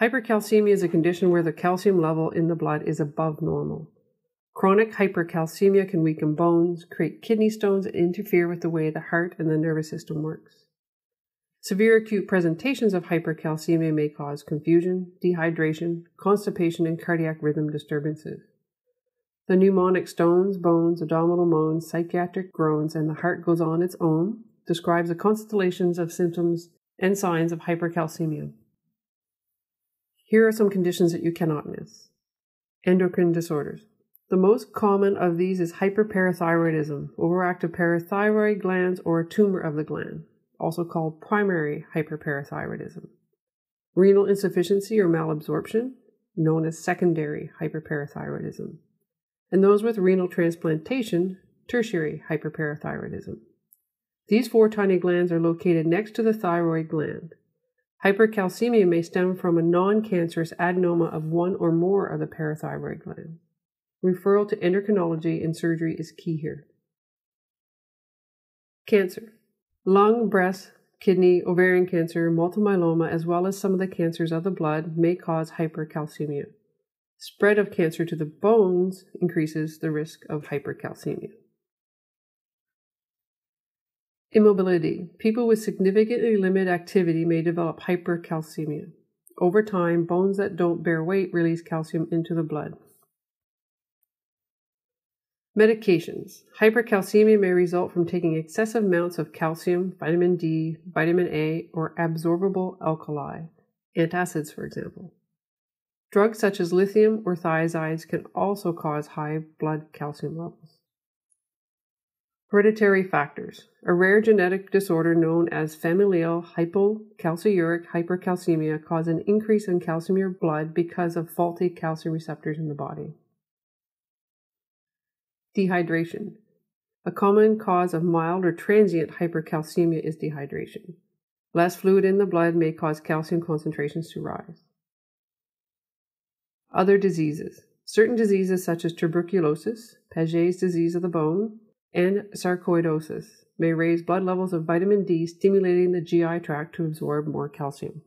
Hypercalcemia is a condition where the calcium level in the blood is above normal. Chronic hypercalcemia can weaken bones, create kidney stones, and interfere with the way the heart and the nervous system works. Severe acute presentations of hypercalcemia may cause confusion, dehydration, constipation, and cardiac rhythm disturbances. The mnemonic stones, bones, abdominal moans, psychiatric groans, and the heart goes on its own describes the constellations of symptoms and signs of hypercalcemia. Here are some conditions that you cannot miss. Endocrine disorders. The most common of these is hyperparathyroidism, overactive parathyroid glands, or a tumor of the gland, also called primary hyperparathyroidism. Renal insufficiency or malabsorption, known as secondary hyperparathyroidism. And those with renal transplantation, tertiary hyperparathyroidism. These four tiny glands are located next to the thyroid gland. Hypercalcemia may stem from a non cancerous adenoma of one or more of the parathyroid glands. Referral to endocrinology and surgery is key here. Cancer. Lung, breast, kidney, ovarian cancer, multiple myeloma, as well as some of the cancers of the blood may cause hypercalcemia. Spread of cancer to the bones increases the risk of hypercalcemia. Immobility. People with significantly limited activity may develop hypercalcemia. Over time, bones that don't bear weight release calcium into the blood. Medications. Hypercalcemia may result from taking excessive amounts of calcium, vitamin D, vitamin A, or absorbable alkali, antacids, for example. Drugs such as lithium or thiazides can also cause high blood calcium levels. Hereditary factors. A rare genetic disorder known as familial hypocalciuric hypercalcemia causes an increase in calcium in your blood because of faulty calcium receptors in the body. Dehydration. A common cause of mild or transient hypercalcemia is dehydration. Less fluid in the blood may cause calcium concentrations to rise. Other diseases. Certain diseases such as tuberculosis, Paget's disease of the bone, and sarcoidosis may raise blood levels of vitamin D, stimulating the GI tract to absorb more calcium.